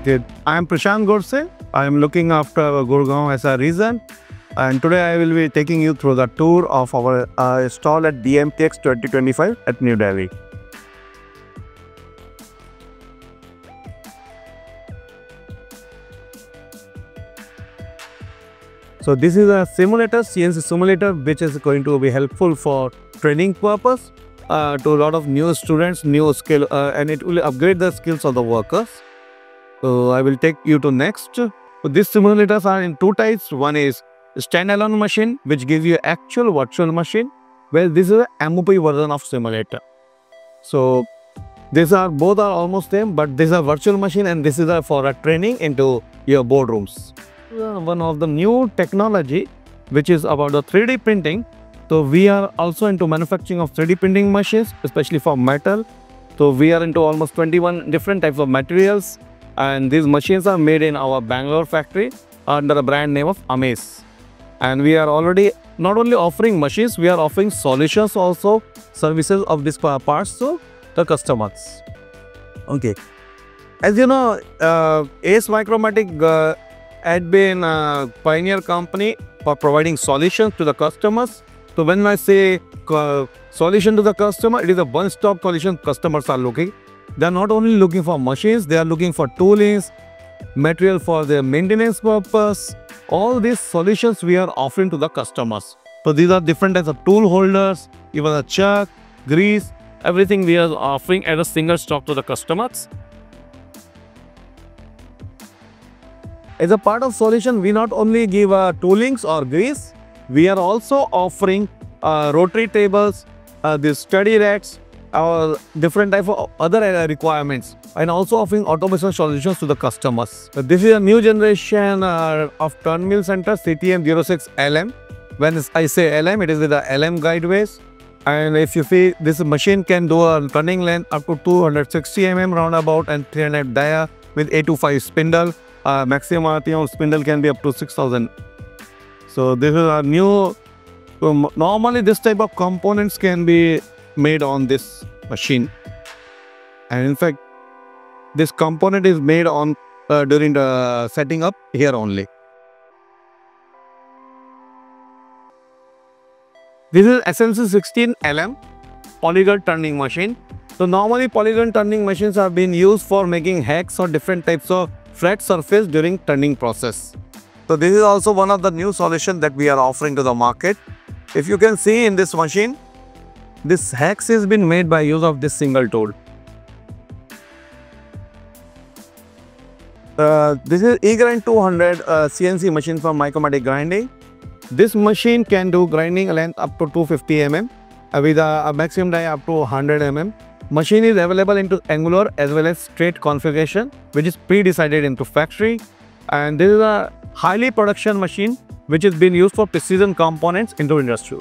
Okay, I am Prashant Godse. I am looking after Gurgaon as a region. And today I will be taking you through the tour of our uh, stall at DMTX 2025 at New Delhi. So this is a simulator, CNC simulator, which is going to be helpful for training purpose uh, to a lot of new students, new skill, uh, and it will upgrade the skills of the workers. So I will take you to next. So these simulators are in two types. One is standalone machine, which gives you actual virtual machine, Well, this is a MOP version of simulator. So these are both are almost same, but this is a virtual machine and this is a, for a training into your boardrooms. Uh, One of the new technology, which is about the 3D printing. So we are also into manufacturing of 3D printing machines, especially for metal. So we are into almost 21 different types of materials and these machines are made in our Bangalore factory under the brand name of amace. And we are already not only offering machines, we are offering solutions also, services of these parts to the customers. Okay. As you know, uh, Ace Micromatic uh, had been a pioneer company for providing solutions to the customers. So when I say uh, solution to the customer, it is a one-stop solution customers are looking. They are not only looking for machines, they are looking for toolings, material for their maintenance purpose. All these solutions we are offering to the customers. So these are different types of tool holders, even a chuck, grease, everything we are offering as a single stock to the customers. As a part of solution, we not only give uh, toolings or grease, we are also offering uh, rotary tables, uh, the study racks, or different type of other uh, requirements, and also offering automation solutions to the customers. Uh, This is a new generation uh, of turn mill center CTM 06 LM. When I say LM, it is with the LM guideways. And if you see, this machine can do a running length up to 260 mm roundabout and 300 dia with 825 spindle. Uh, maximum RPM spindle can be up to 6000. So this is a new. So normally, this type of components can be made on this machine, and in fact, this component is made on uh, during the setting up here only. This is SLC 16 LM polygon turning machine. So normally polygon turning machines have been used for making hex or different types of flat surface during turning process. So this is also one of the new solution that we are offering to the market. If you can see in this machine, this hex has been made by use of this single tool. Uh, this is eGrind 200 uh, CNC machine for Micromatic Grinding. This machine can do grinding length up to 250 mm uh, with a, a maximum die up to 100 mm. Machine is available into angular as well as straight configuration which is pre-decided into factory and this is a highly production machine which is being used for precision components into industry.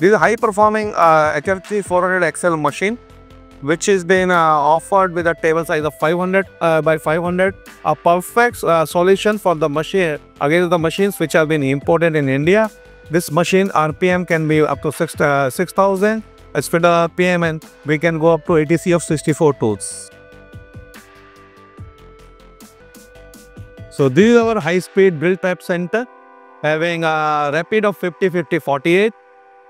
This is a high performing uh, HMC 400 XL machine which is been uh, offered with a table size of 500 uh, by 500 a perfect uh, solution for the machine against the machines which have been imported in india. This machine rpm can be up to 6 uh, 6000 rpm and we can go up to atc of 64 tools. So this is our high speed drill tap center having a rapid of 50 50 48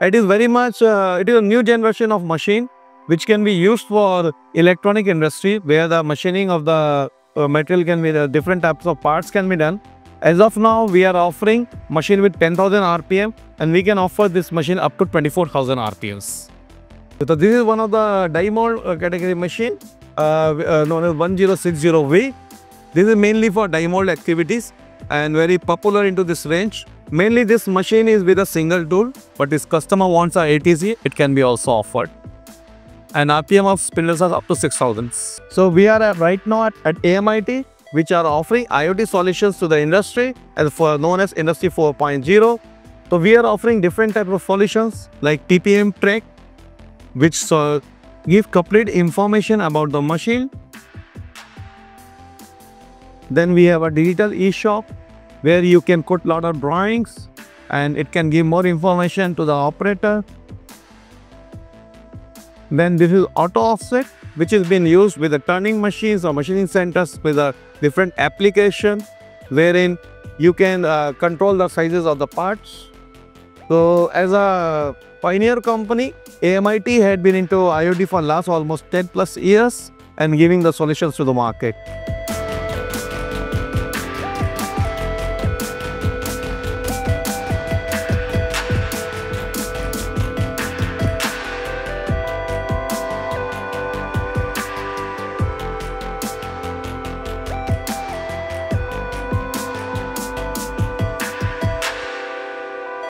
it is very much uh, it is a new generation of machine which can be used for electronic industry where the machining of the uh, material can be the different types of parts can be done. As of now we are offering machine with 10000 rpm and we can offer this machine up to 24000 rpms so this is one of the die mold uh, category machine uh, uh, known as 1060v this is mainly for die mold activities and very popular into this range mainly this machine is with a single tool but if customer wants a atc it can be also offered and RPM of spindles are up to 6000. So we are right now at, at AMIT which are offering IoT solutions to the industry as for known as Industry 4.0. So we are offering different type of solutions like TPM track which uh, give complete information about the machine. Then we have a digital e-shop where you can put lot of drawings and it can give more information to the operator then this is auto offset which is being used with the turning machines or machining centers with a different application wherein you can uh, control the sizes of the parts. So as a pioneer company, AMIT had been into IoT for last almost 10 plus years and giving the solutions to the market.